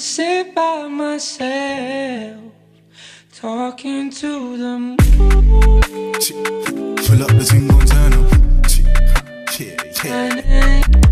Sit by myself, talking to the moon. Pull up the single turn up. Yeah, yeah.